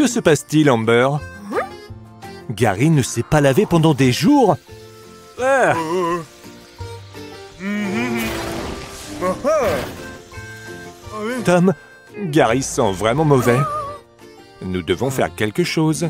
Que se passe-t-il, Amber? Gary ne s'est pas lavé pendant des jours. Ah, Tom, Gary sent vraiment mauvais. Nous devons faire quelque chose.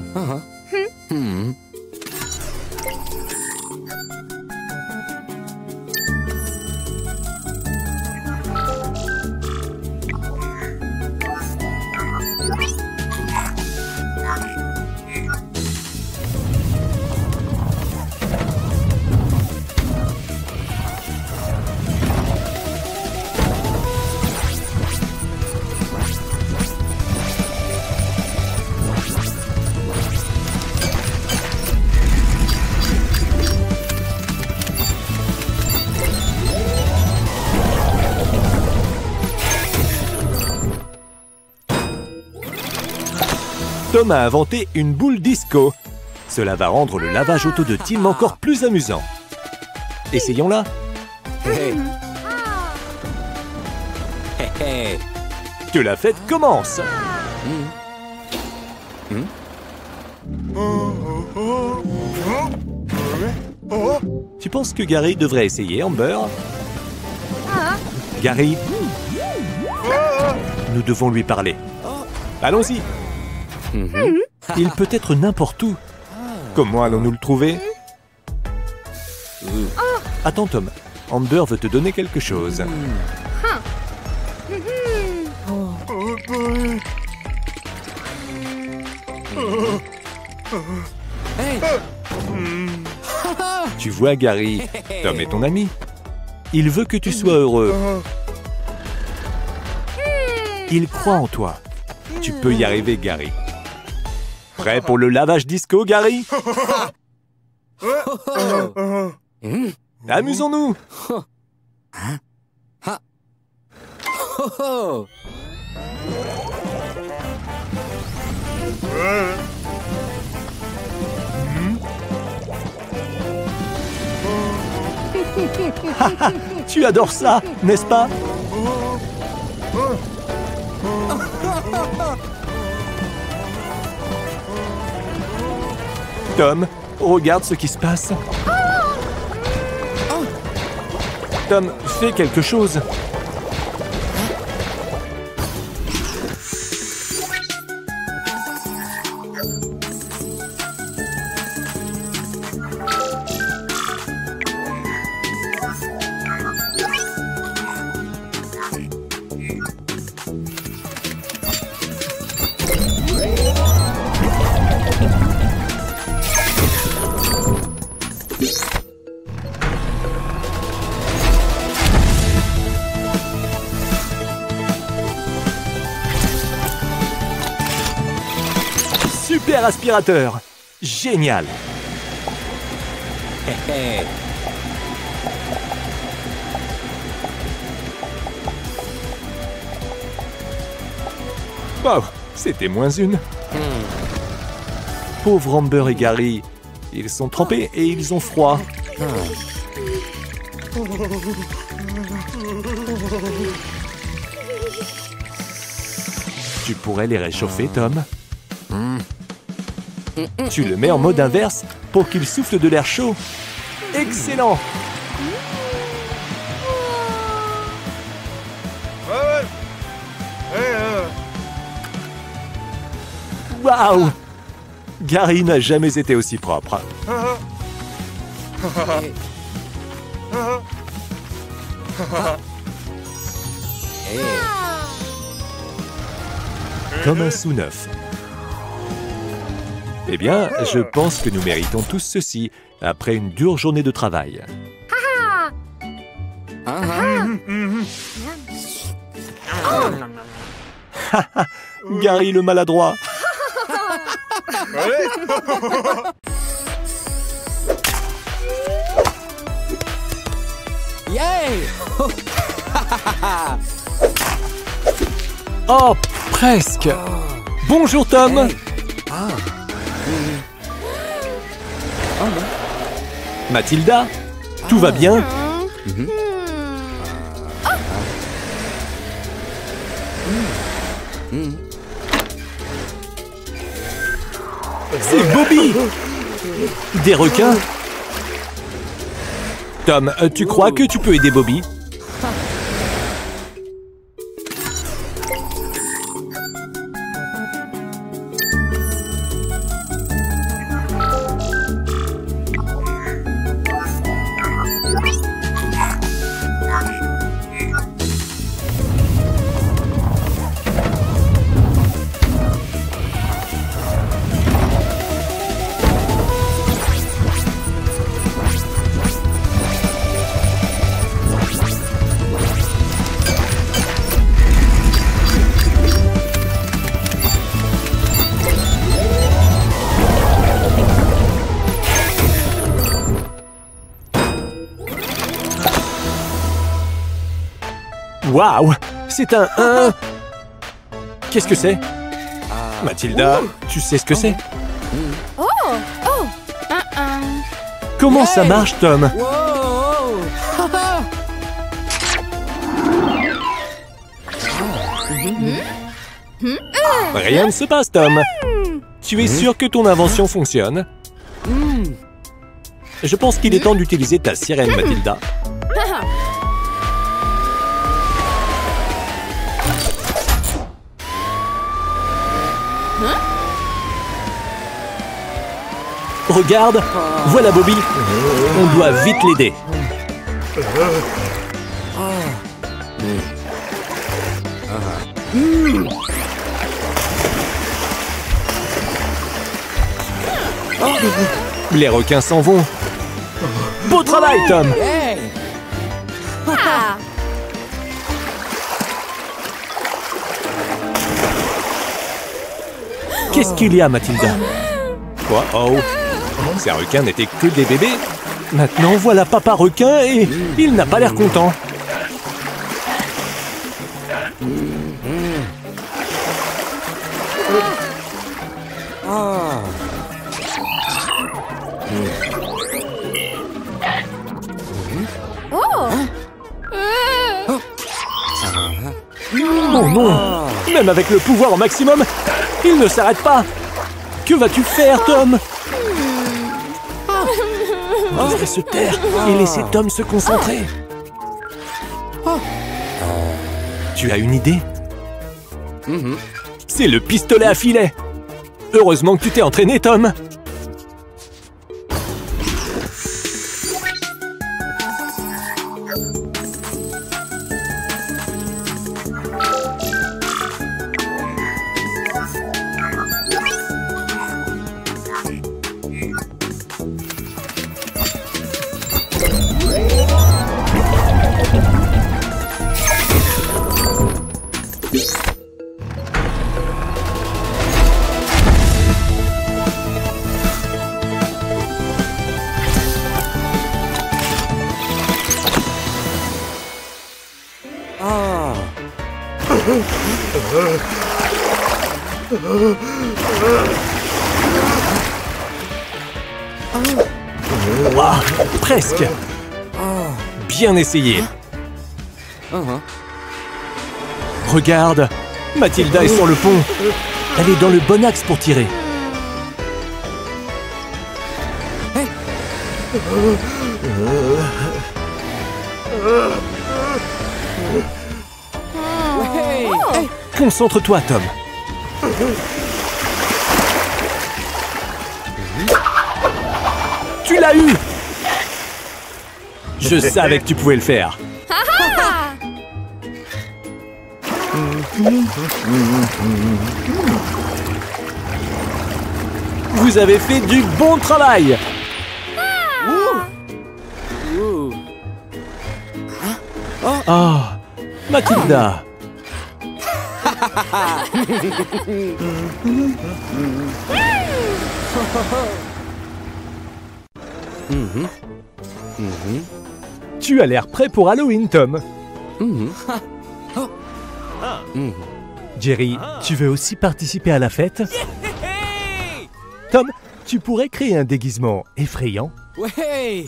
Tom a inventé une boule disco. Cela va rendre le lavage auto de Tim encore plus amusant. Essayons-la. Que la fête commence Tu penses que Gary devrait essayer, Amber? Gary Nous devons lui parler. Allons-y Il peut être n'importe où. Comment allons-nous le trouver Attends, Tom. Amber veut te donner quelque chose. Hey. Tu vois, Gary, Tom est ton ami. Il veut que tu sois heureux. Il croit en toi. Tu peux y arriver, Gary. Prêt pour le lavage disco, Gary Amusons-nous. Oh. Tu adores ça, n'est-ce pas? Tom, regarde ce qui se passe. Tom, fais quelque chose. Aspirateur Génial Hey, hey. Wow, c'était moins une. Pauvre Amber et Gary. Ils sont trempés et ils ont froid. Tu pourrais les réchauffer, Tom Tu le mets en mode inverse pour qu'il souffle de l'air chaud. Excellent Waouh Gary n'a jamais été aussi propre. Comme un sous-neuf. Eh bien, je pense que nous méritons tous ceci après une dure journée de travail. Uh-huh. Gary le maladroit. Yay! Oh, presque. Bonjour Tom. Hey. Ah. Mathilda, tout va bien C'est Bobby. Des requins. Tom, euh, tu crois que tu peux aider Bobby? Waouh C'est un... un... Qu'est-ce que c'est? Mathilda, tu sais ce que c'est? Oh Oh Un, un. Comment ça marche, Tom? Wow Rien ne se passe, Tom. Tu es sûr que ton invention fonctionne? Je pense qu'il est temps d'utiliser ta sirène, Mathilda. Regarde Voilà Bobby. On doit vite l'aider. Les requins s'en vont. Beau travail, Tom. Qu'est-ce qu'il y a, Mathilda? Quoi? Oh Ces requins n'étaient que des bébés Maintenant, voilà papa requin et il n'a pas l'air content. Ah. Oh. Oh non Même avec le pouvoir au maximum, il ne s'arrête pas. Que vas-tu faire, Tom? On devrait se taire et laisser Tom se concentrer. Tu as une idée C'est le pistolet à filet. Heureusement que tu t'es entraîné, Tom Bien essayé. Uh-huh. Regarde Mathilda est sur le pont. Elle est dans le bon axe pour tirer. Hey. Concentre-toi, Tom. Tu l'as eu Je savais que tu pouvais le faire. Vous avez fait du bon travail. Ah, Mathilda Tu as l'air prêt pour Halloween, Tom. Mhm. Jerry, tu veux aussi participer à la fête? Tom, tu pourrais créer un déguisement effrayant. Ouais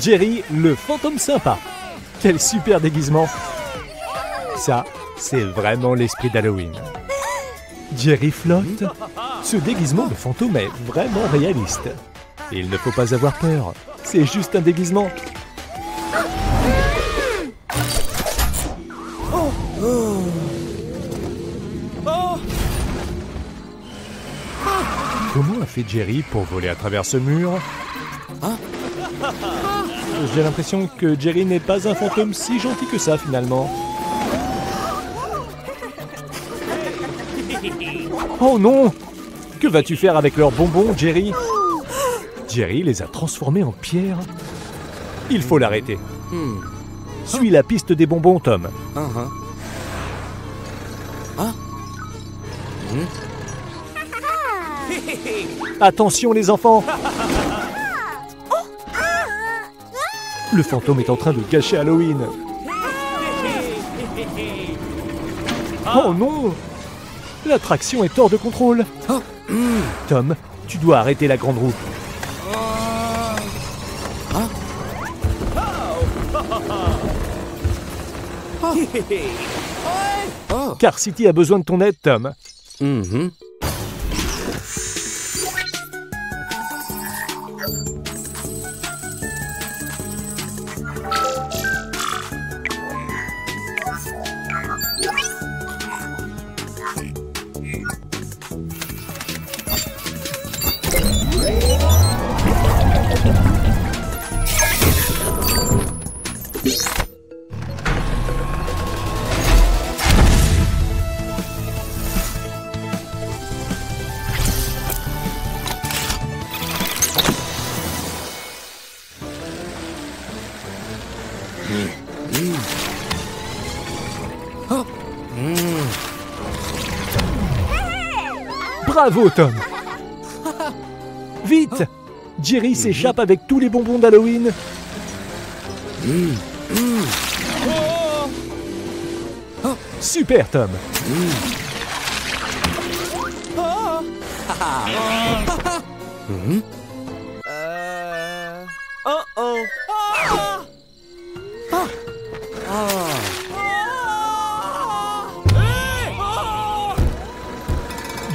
Jerry, le fantôme sympa. Quel super déguisement. Ça, c'est vraiment l'esprit d'Halloween. Jerry flotte. Ce déguisement de fantôme est vraiment réaliste. Il ne faut pas avoir peur. C'est juste un déguisement. Comment a fait Jerry pour voler à travers ce mur? J'ai l'impression que Jerry n'est pas un fantôme si gentil que ça finalement. Oh non Que vas-tu faire avec leurs bonbons, Jerry? Jerry les a transformés en pierre. Il faut l'arrêter. Hmm. Suis la piste des bonbons, Tom. Uh-huh. Attention les enfants Le fantôme est en train de gâcher Halloween. Oh non L'attraction est hors de contrôle. Tom, tu dois arrêter la grande roue. Oh. Car City a besoin de ton aide, Tom. Mhm. Bravo, Tom. Vite Jerry s'échappe avec tous les bonbons d'Halloween. Super, Tom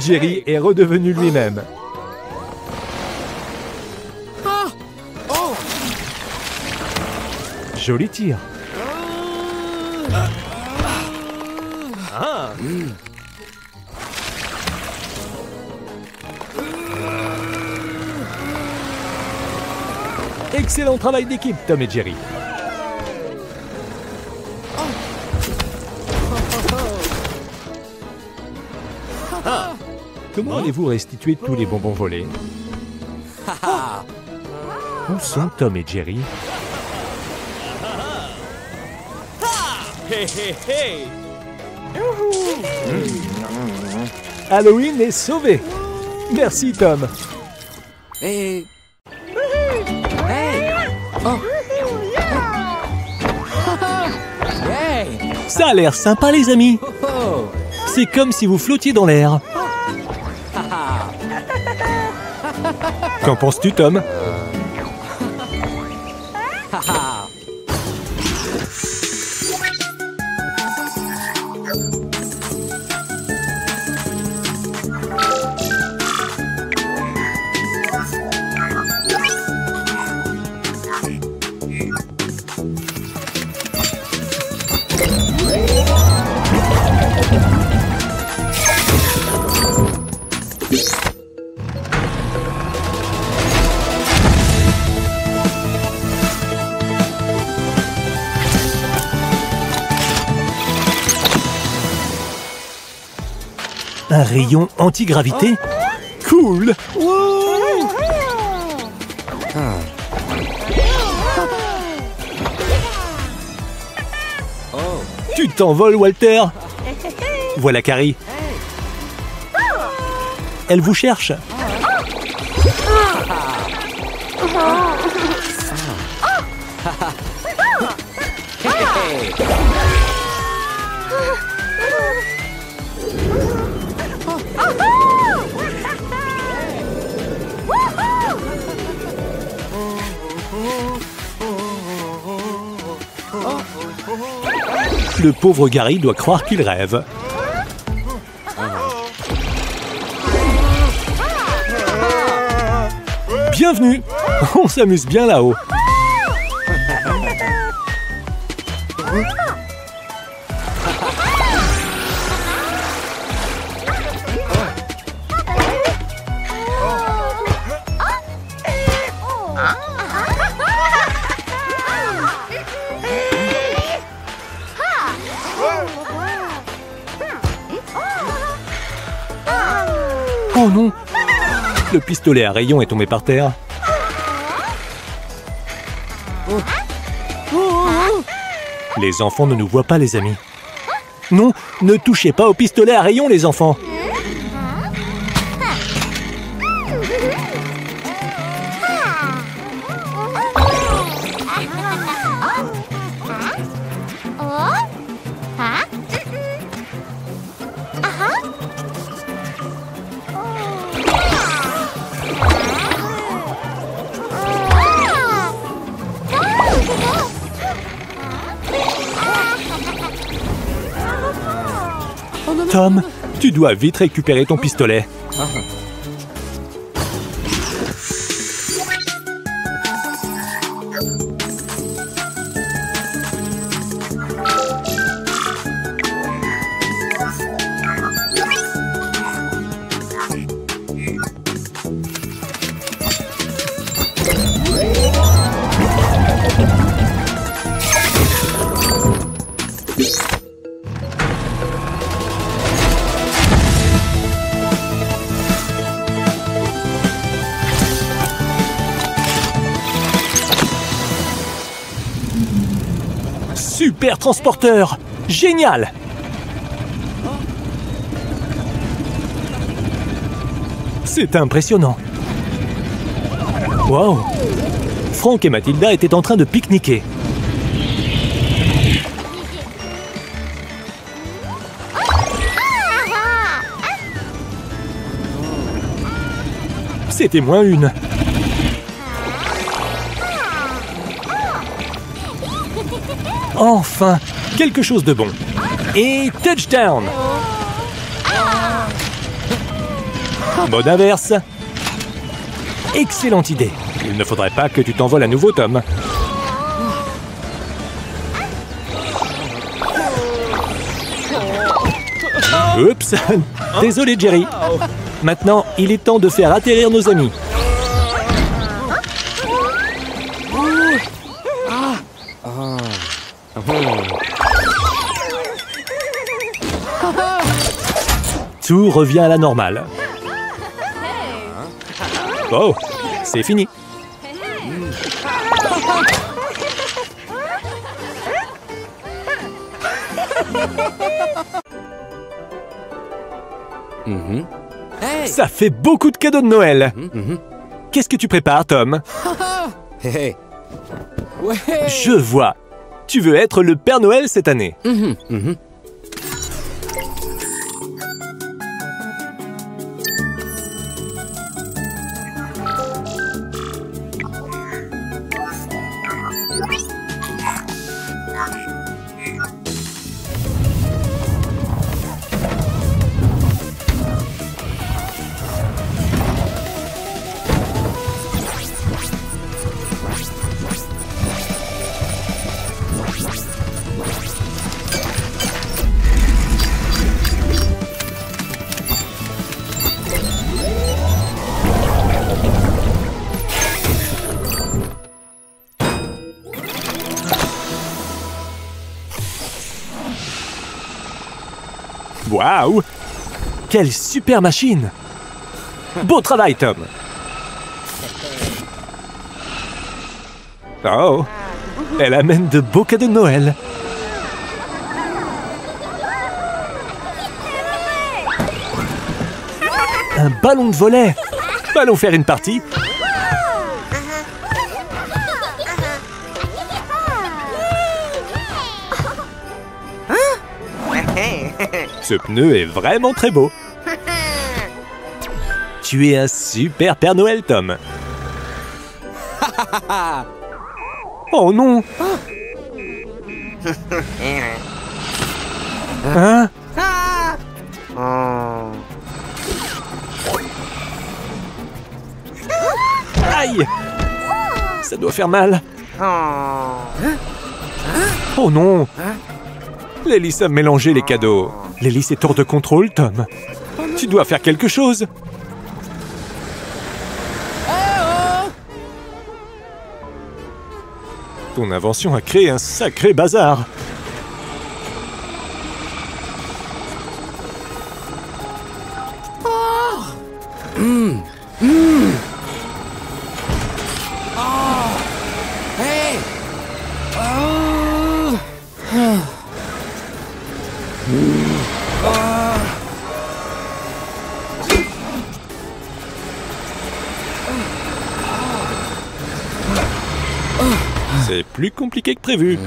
Jerry est redevenu lui-même. Joli tir. Excellent travail d'équipe, Tom et Jerry. Comment allez-vous restituer tous les bonbons volés Où sont Tom et Jerry hey hey. Halloween est sauvé Merci Tom. Hey. Oh. Ça a l'air sympa les amis Oh. C'est comme si vous flottiez dans l'air. Qu'en penses-tu Tom? Un rayon anti-gravité Cool Oh. Tu t'envoles Walter Voilà Carrie. Elle vous cherche. Le pauvre Gary doit croire qu'il rêve. Bienvenue On s'amuse bien là-haut. Le pistolet à rayon est tombé par terre. Les enfants ne nous voient pas, les amis. Non, ne touchez pas au pistolet à rayon, les enfants. Tom, tu dois vite récupérer ton pistolet. Super transporteur Génial C'est impressionnant Wow Franck et Mathilda étaient en train de pique-niquer. C'était moins une. Enfin, quelque chose de bon. Et touchdown Mode inverse. Excellente idée. Il ne faudrait pas que tu t'envoles à nouveau, Tom. Oups Désolé, Jerry. Maintenant, il est temps de faire atterrir nos amis. Tout revient à la normale. Oh, c'est fini. Hey! Ça fait beaucoup de cadeaux de Noël. Qu'est-ce que tu prépares, Tom? Hey, hey. Ouais! Je vois. Tu veux être le Père Noël cette année. Quelle super machine! Beau travail, Tom! Oh! Elle amène de beaux cadeaux de Noël. Un ballon de volet. Allons faire une partie Ce pneu est vraiment très beau. Tu es un super Père Noël, Tom. oh non Hein? Aïe Ça doit faire mal. Oh non L'hélice a mélangé les cadeaux. L'hélice est hors de contrôle, Tom. Tu dois faire quelque chose. Ton invention a créé un sacré bazar. Prévu.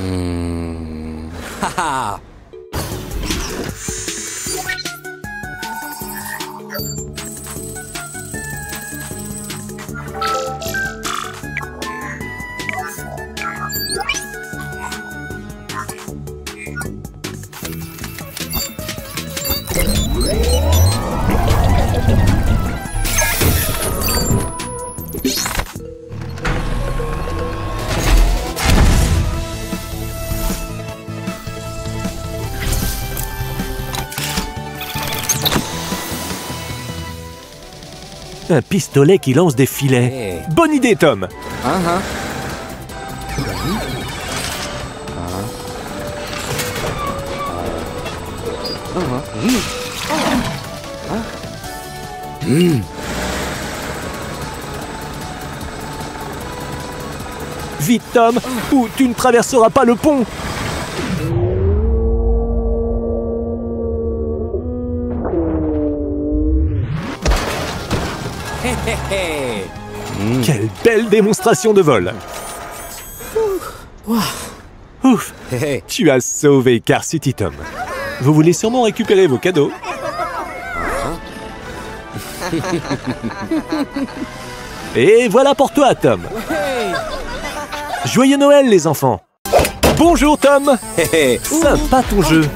Un pistolet qui lance des filets. Hey. Bonne idée, Tom. Uh-huh. Vite, Tom, ou tu ne traverseras pas le pont. Hey! Quelle belle démonstration de vol. Ouf, Hey! tu as sauvé Car City, Tom. Vous voulez sûrement récupérer vos cadeaux. Et voilà pour toi, Tom. Joyeux Noël, les enfants. Bonjour, Tom. Hey! Sympa ton jeu.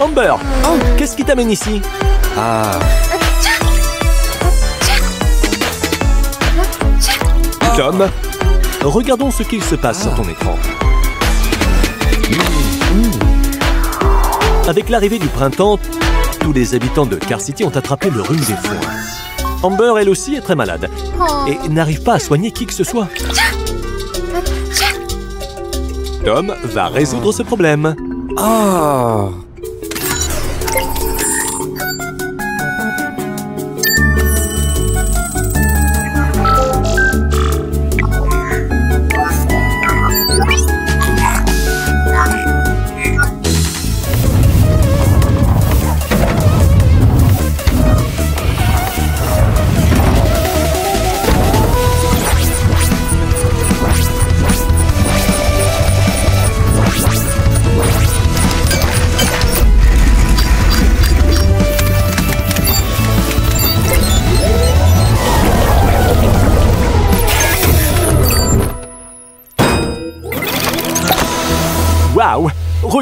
Amber, qu'est-ce qui t'amène ici? Ah! Tom, regardons ce qu'il se passe sur ton écran. Avec l'arrivée du printemps, tous les habitants de Car City ont attrapé le rhume des foins. Amber, elle aussi, est très malade et n'arrive pas à soigner qui que ce soit. Tom va résoudre ce problème. Oh!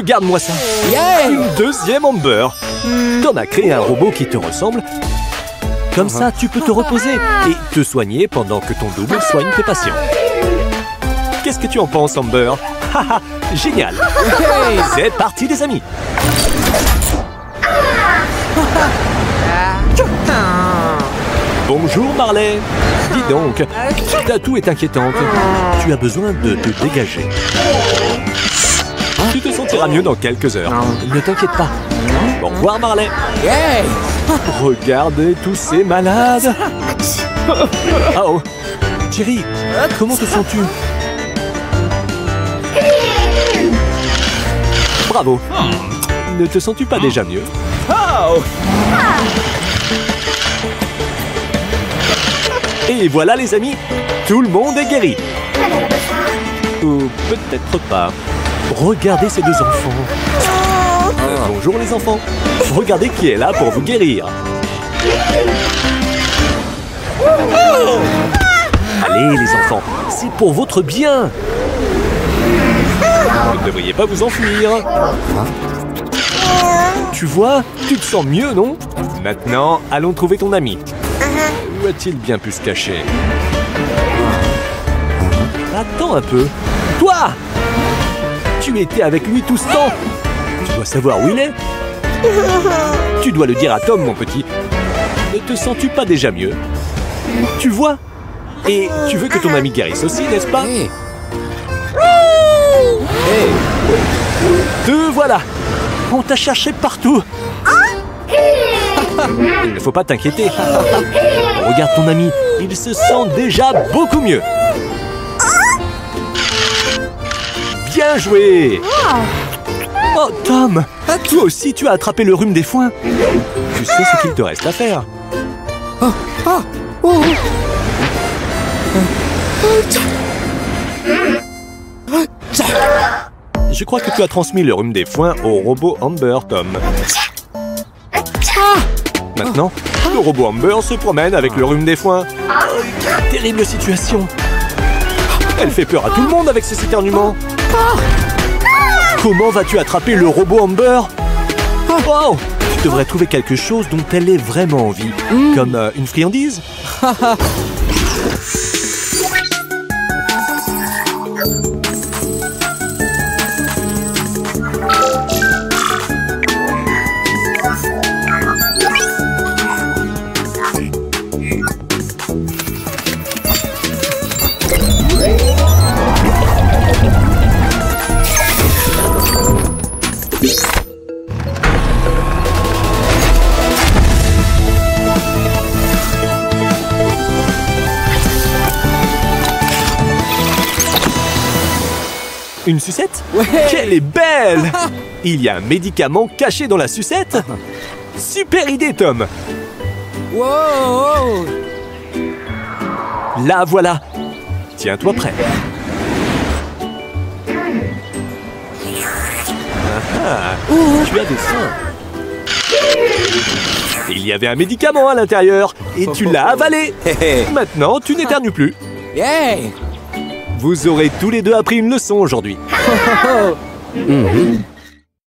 Regarde-moi ça. Yeah! Une deuxième Amber. Tom a créé un robot qui te ressemble. Comme ça, tu peux te reposer et te soigner pendant que ton double soigne tes patients. Qu'est-ce que tu en penses, Amber? Génial. C'est parti, les amis. Bonjour, Marley. Dis donc, ta toux est inquiétante. Tu as besoin de te dégager. Tu te sentiras mieux dans quelques heures. Ne t'inquiète pas. Au revoir, Marley. Yeah! Regardez tous ces malades. Oh, Jerry, comment te sens-tu? Bravo. Ne te sens-tu pas déjà mieux? Et voilà les amis, tout le monde est guéri. Ou peut-être pas. Regardez ces deux enfants. Euh, bonjour les enfants. Regardez qui est là pour vous guérir. Allez les enfants, c'est pour votre bien. Vous ne devriez pas vous enfuir. Tu vois, tu te sens mieux, non? Maintenant, allons trouver ton ami. Où a-t-il bien pu se cacher? Attends un peu. Toi Tu étais avec lui tout ce temps. Tu dois savoir où il est. Tu dois le dire à Tom, mon petit. Ne te sens-tu pas déjà mieux? Tu vois? Et tu veux que ton ami guérisse aussi, n'est-ce pas? Hey. Te voilà. On t'a cherché partout. Il ne faut pas t'inquiéter. Regarde ton ami, il se sent déjà beaucoup mieux. Bien joué Oh Tom Toi aussi tu as attrapé le rhume des foins Tu sais ce qu'il te reste à faire Je crois que tu as transmis le rhume des foins au robot Amber, Tom. Maintenant, le robot Amber se promène avec le rhume des foins. Oh, terrible situation. Elle fait peur à tout le monde avec ses éternuements. Comment vas-tu attraper le robot Amber Wow Tu devrais trouver quelque chose dont elle ait vraiment envie. Comme euh, une friandise Une sucette? Ouais. Qu'elle est belle Il y a un médicament caché dans la sucette? Super idée, Tom. Wow. La voilà. Tiens-toi prêt. Ah, ah, Tu as des faim Il y avait un médicament à l'intérieur et tu l'as avalé. Hey, hey. Maintenant, tu n'éternues plus. Vous aurez tous les deux appris une leçon aujourd'hui Mhm.